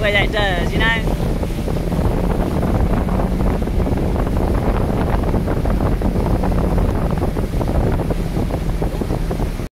way that does, you know?